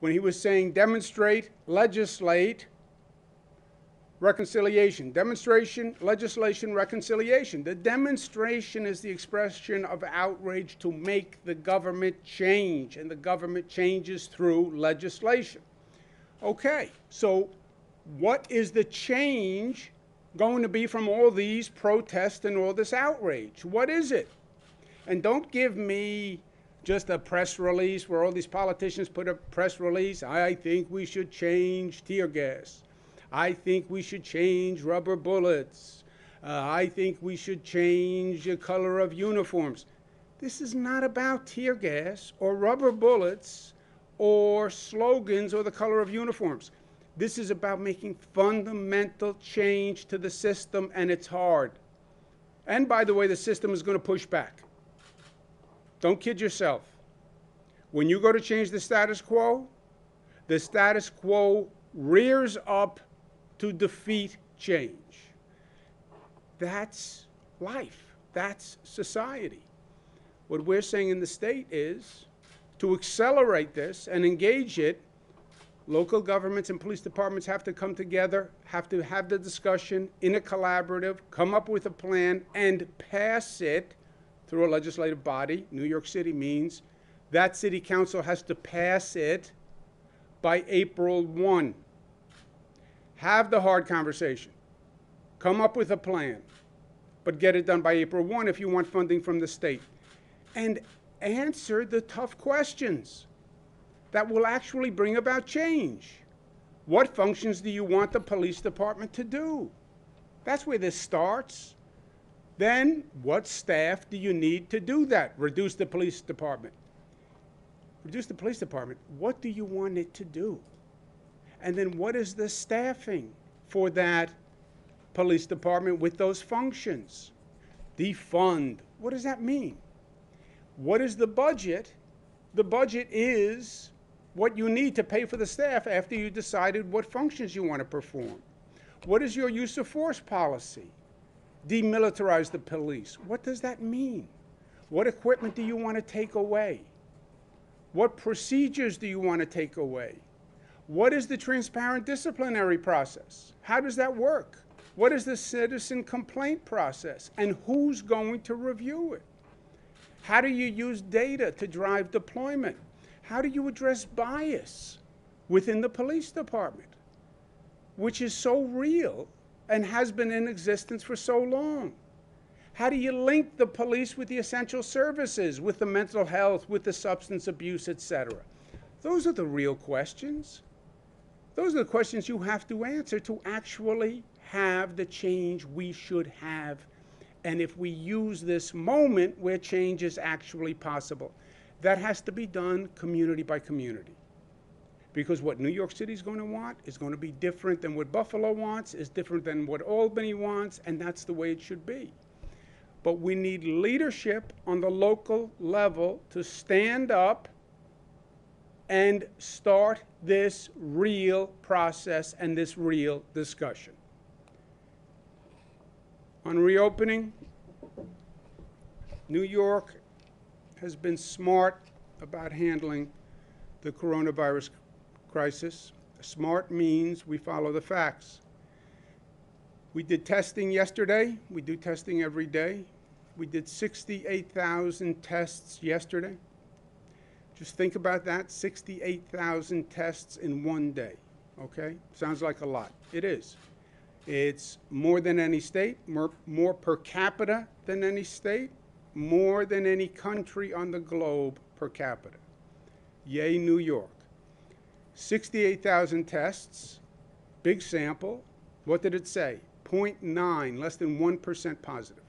when he was saying demonstrate, legislate, reconciliation. Demonstration, legislation, reconciliation. The demonstration is the expression of outrage to make the government change, and the government changes through legislation. Okay, so what is the change going to be from all these protests and all this outrage? What is it? And don't give me just a press release where all these politicians put a press release. I think we should change tear gas. I think we should change rubber bullets. Uh, I think we should change the color of uniforms. This is not about tear gas or rubber bullets or slogans or the color of uniforms. This is about making fundamental change to the system, and it's hard. And by the way, the system is going to push back. Don't kid yourself. When you go to change the status quo, the status quo rears up to defeat change. That's life. That's society. What we're saying in the state is to accelerate this and engage it, local governments and police departments have to come together, have to have the discussion in a collaborative, come up with a plan, and pass it through a legislative body. New York City means that city council has to pass it by April 1 have the hard conversation, come up with a plan, but get it done by April 1 if you want funding from the state. And answer the tough questions that will actually bring about change. What functions do you want the police department to do? That's where this starts. Then, what staff do you need to do that? Reduce the police department. Reduce the police department. What do you want it to do? And then what is the staffing for that police department with those functions? Defund. What does that mean? What is the budget? The budget is what you need to pay for the staff after you decided what functions you want to perform. What is your use of force policy? Demilitarize the police. What does that mean? What equipment do you want to take away? What procedures do you want to take away? What is the transparent disciplinary process? How does that work? What is the citizen complaint process? And who's going to review it? How do you use data to drive deployment? How do you address bias within the police department, which is so real and has been in existence for so long? How do you link the police with the essential services, with the mental health, with the substance abuse, etc.? Those are the real questions. Those are the questions you have to answer to actually have the change we should have. And if we use this moment where change is actually possible, that has to be done community by community. Because what New York City is going to want is going to be different than what Buffalo wants, is different than what Albany wants, and that's the way it should be. But we need leadership on the local level to stand up and start this real process and this real discussion. On reopening, New York has been smart about handling the coronavirus crisis. Smart means we follow the facts. We did testing yesterday. We do testing every day. We did 68,000 tests yesterday. Just think about that 68,000 tests in one day. Okay? Sounds like a lot. It is. It's more than any state, more, more per capita than any state, more than any country on the globe per capita. Yay, New York. 68,000 tests, big sample. What did it say? 0.9, less than 1% positive.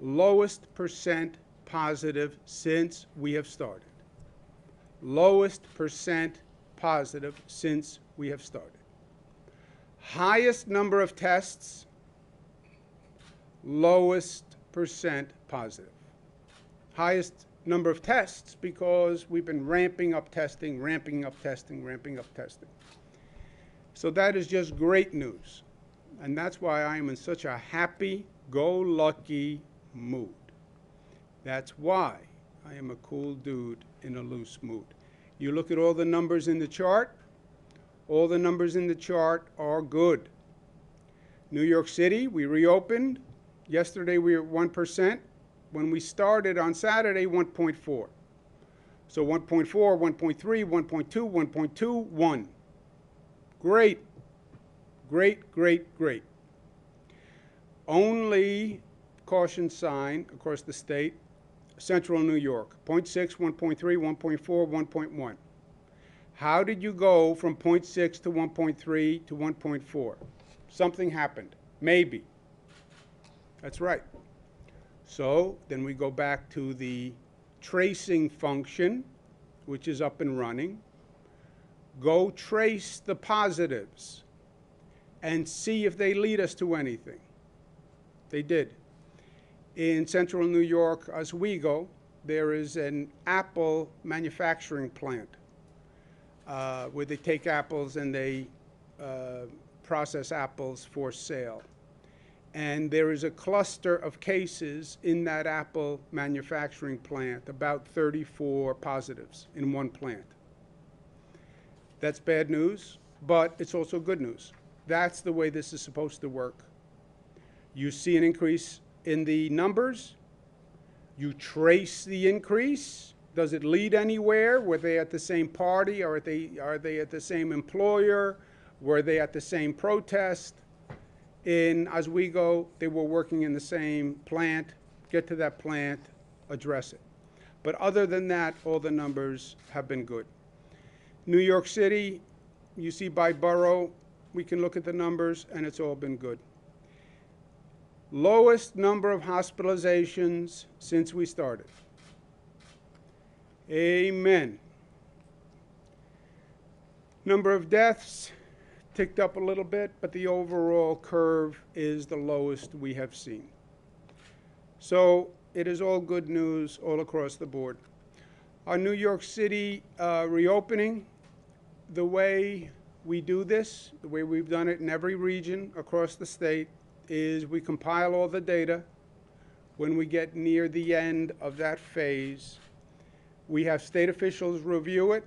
Lowest percent positive since we have started lowest percent positive since we have started. Highest number of tests, lowest percent positive. Highest number of tests because we've been ramping up testing, ramping up testing, ramping up testing. So that is just great news. And that's why I am in such a happy, go lucky mood. That's why I am a cool dude in a loose mood. You look at all the numbers in the chart, all the numbers in the chart are good. New York City, we reopened. Yesterday we were at 1%. When we started on Saturday, 1.4. So 1.4, 1.3, 1.2, 1.2, 1. Great. Great, great, great. Only caution sign across the state, central New York, 0.6, 1.3, 1.4, 1.1. How did you go from 0.6 to 1.3 to 1.4? Something happened. Maybe. That's right. So then we go back to the tracing function, which is up and running. Go trace the positives and see if they lead us to anything. They did. In central New York, Oswego, there is an apple manufacturing plant uh, where they take apples and they uh, process apples for sale. And there is a cluster of cases in that apple manufacturing plant, about 34 positives in one plant. That's bad news, but it's also good news. That's the way this is supposed to work. You see an increase in the numbers, you trace the increase. Does it lead anywhere? Were they at the same party? Are they, are they at the same employer? Were they at the same protest? In Oswego, they were working in the same plant. Get to that plant, address it. But other than that, all the numbers have been good. New York City, you see by borough, we can look at the numbers, and it's all been good. Lowest number of hospitalizations since we started. Amen. Number of deaths ticked up a little bit, but the overall curve is the lowest we have seen. So it is all good news all across the board. Our New York City uh, reopening, the way we do this, the way we've done it in every region across the state, is we compile all the data. When we get near the end of that phase, we have state officials review it,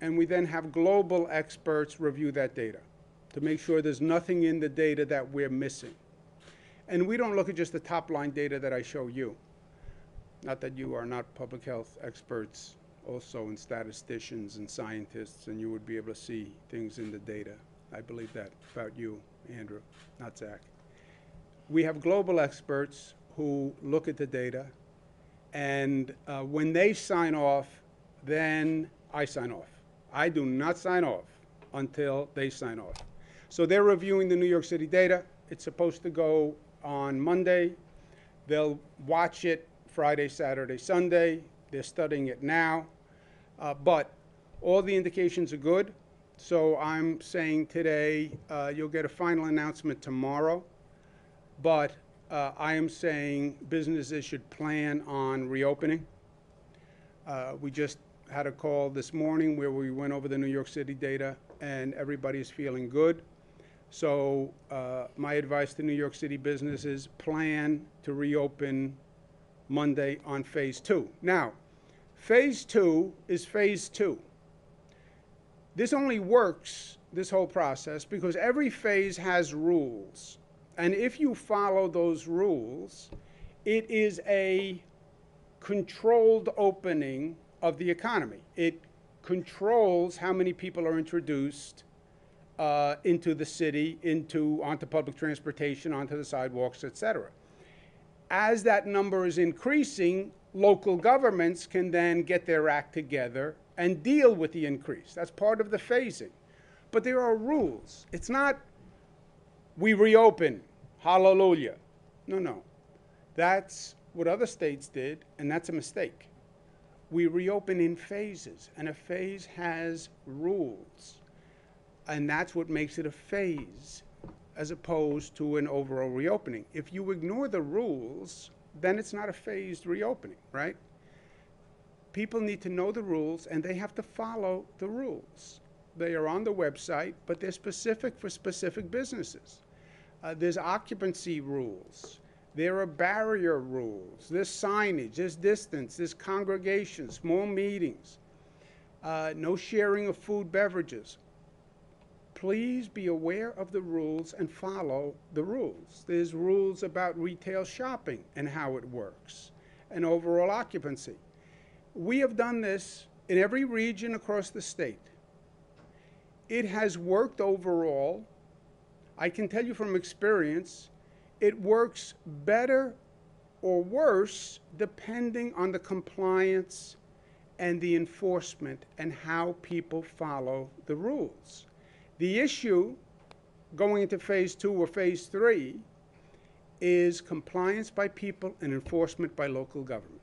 and we then have global experts review that data to make sure there's nothing in the data that we're missing. And we don't look at just the top line data that I show you. Not that you are not public health experts, also and statisticians and scientists, and you would be able to see things in the data. I believe that about you, Andrew, not Zach. We have global experts who look at the data, and uh, when they sign off, then I sign off. I do not sign off until they sign off. So they're reviewing the New York City data. It's supposed to go on Monday. They'll watch it Friday, Saturday, Sunday. They're studying it now. Uh, but all the indications are good. So I'm saying today uh, you'll get a final announcement tomorrow. But uh, I am saying businesses should plan on reopening. Uh, we just had a call this morning where we went over the New York City data, and everybody's feeling good. So uh, my advice to New York City businesses, plan to reopen Monday on phase two. Now, phase two is phase two. This only works, this whole process, because every phase has rules. And if you follow those rules, it is a controlled opening of the economy. It controls how many people are introduced uh, into the city, into onto public transportation, onto the sidewalks, et cetera. As that number is increasing, local governments can then get their act together and deal with the increase. That's part of the phasing. But there are rules. It's not we reopen, hallelujah. No, no. That's what other states did, and that's a mistake. We reopen in phases, and a phase has rules. And that's what makes it a phase as opposed to an overall reopening. If you ignore the rules, then it's not a phased reopening, right? People need to know the rules and they have to follow the rules. They are on the website, but they're specific for specific businesses. Uh, there's occupancy rules. There are barrier rules. There's signage. There's distance. There's congregation, small meetings. uh, no sharing of food beverages. Please be aware of the rules and follow the rules. There's rules about retail shopping and how it works, and overall occupancy. We have done this in every region across the state. It has worked overall. I can tell you from experience, it works better or worse depending on the compliance and the enforcement and how people follow the rules. The issue going into phase two or phase three is compliance by people and enforcement by local government.